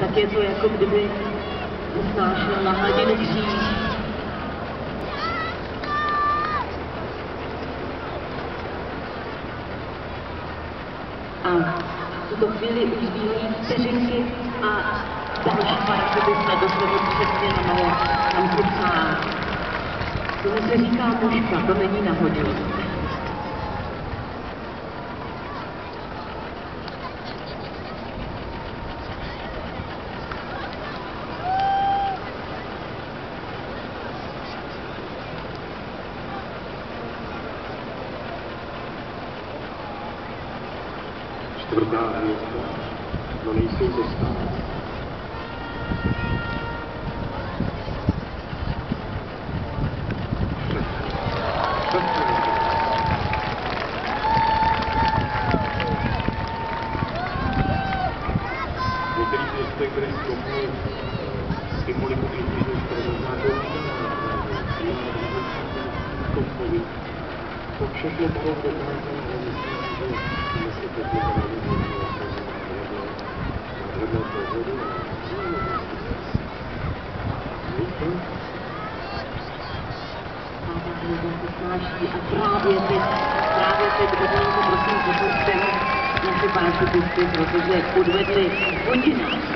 tak je to jako kdyby usnášel na hladinu kříž. A v tuto chvíli už zbývají vteřinky a další parafidista dopředu přesně na moje tam kucá. Tomu se říká muška, to není nahodilost. Čtvrtá hvězda, no nejsou to stále. V některých městech byly schopni symboliku inkluzů, které možná kompozic. To všechno bylo dokázané, ale myslím si, že jsme se teď snáší a právě teď, právě teď hodinku prosím popočteme naše parafidisty, protože odvedli hodina